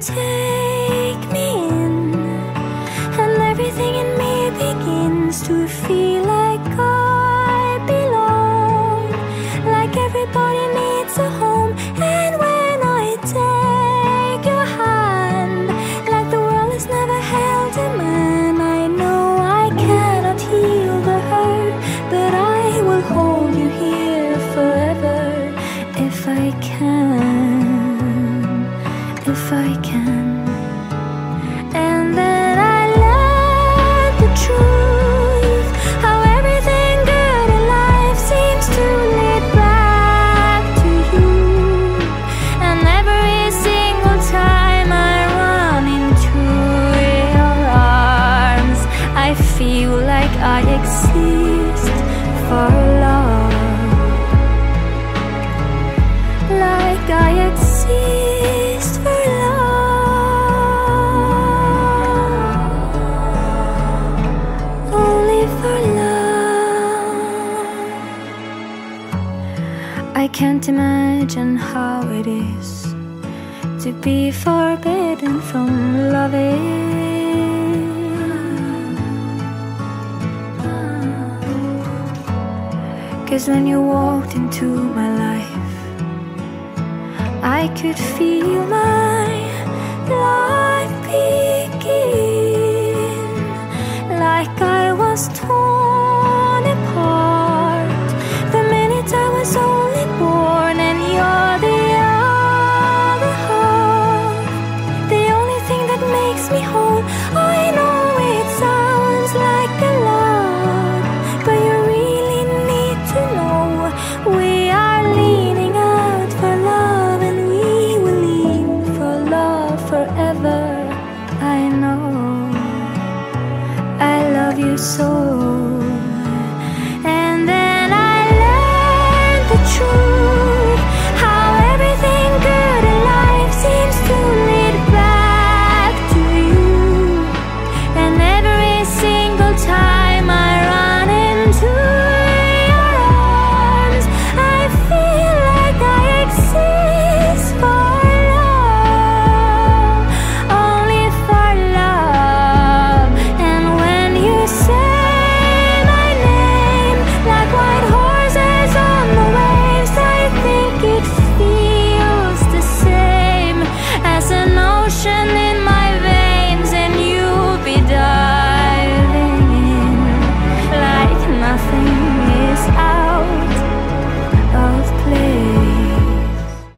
take me in, and everything in me begins to feel like I belong. Like everybody needs a home, and when I take your hand, like the world has never held a man, I know I cannot heal the hurt, but I will hold you here forever if I can, if I can. And then I learned the truth How everything good in life seems to lead back to you And every single time I run into your arms I feel like I exist for can't imagine how it is to be forbidden from loving. Cause when you walked into my life, I could feel my so